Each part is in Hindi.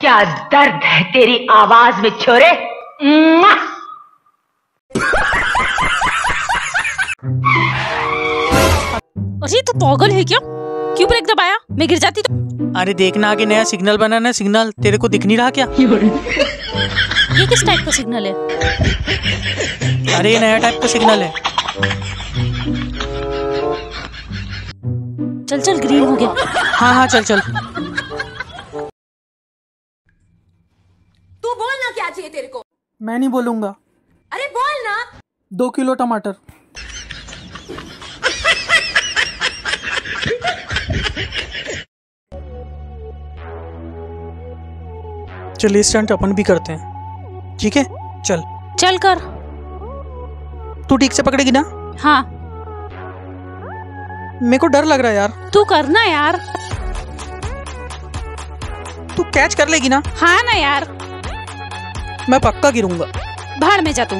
क्या दर्द है तेरी आवाज़ में छोरे? अरे तू पागल है क्या? क्यों ब्रेक दबाया मैं गिर जाती तो अरे देखना आगे नया सिग्नल बना ना सिग्नल। तेरे को दिख नहीं रहा क्या? ये किस टाइप का सिग्नल है? अरे ये नया टाइप का सिग्नल है। चल चल ग्रीन हो गया। हाँ हाँ चल चल। तू बोल ना क्या चाहिए तेरे को? मैं नहीं बोलूँगा। अरे बोल ना। दो किलो टमाटर। चलिए स्टंट अपन भी करते हैं। ठीक है? चल। चल कर। तू ठीक से पकड़ेगी ना? हाँ। मेरे को डर लग रहा है यार। तू करना यार। तू कैच कर लेगी ना? हाँ ना यार। मैं पक्का गिरूँगा। भाड़ में जा तू।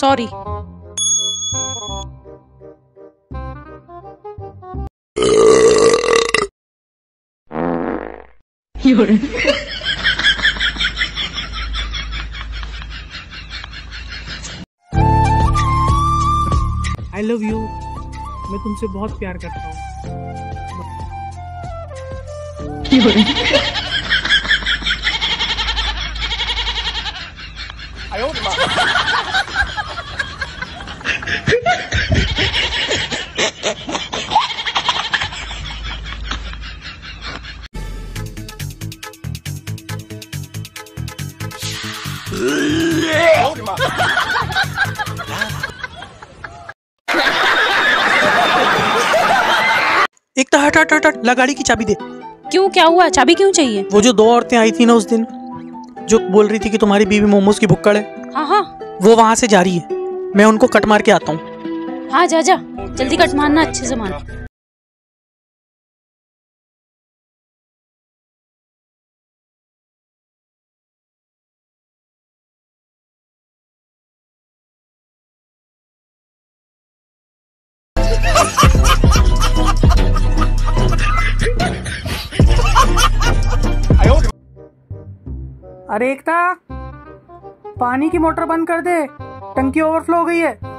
सॉरी आई लव यू मैं तुमसे बहुत प्यार करता हूँ। एक तो हट हट हट हट ला गाड़ी की चाबी दे। क्यों क्या हुआ? चाबी क्यों चाहिए? वो जो दो औरतें आई थी ना उस दिन जो बोल रही थी कि तुम्हारी बीवी मोमोज की भुक्कड़ है हाँ हाँ। वो वहाँ से जा रही है। मैं उनको कट मार के आता हूँ। हाँ जा जा। जल्दी कट मारना, अच्छे से मार। अरे एकता, पानी की मोटर बंद कर दे। टंकी ओवरफ्लो हो गई है।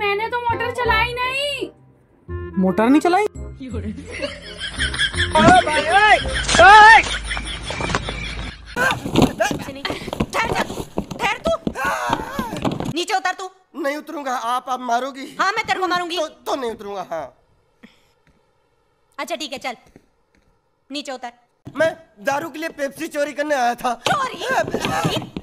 मैंने तो मोटर चलाई नहीं। मोटर नहीं चलाई? नीचे उतर तू। नहीं उतरूँगा आप आप मारोगी। हाँ मैं तेरे को मारूँगी। तो, तो नहीं उतरूँगा हाँ। अच्छा ठीक है चल। नीचे उतर। मैं दारू के लिए पेप्सी चोरी करने आया था। चोरी?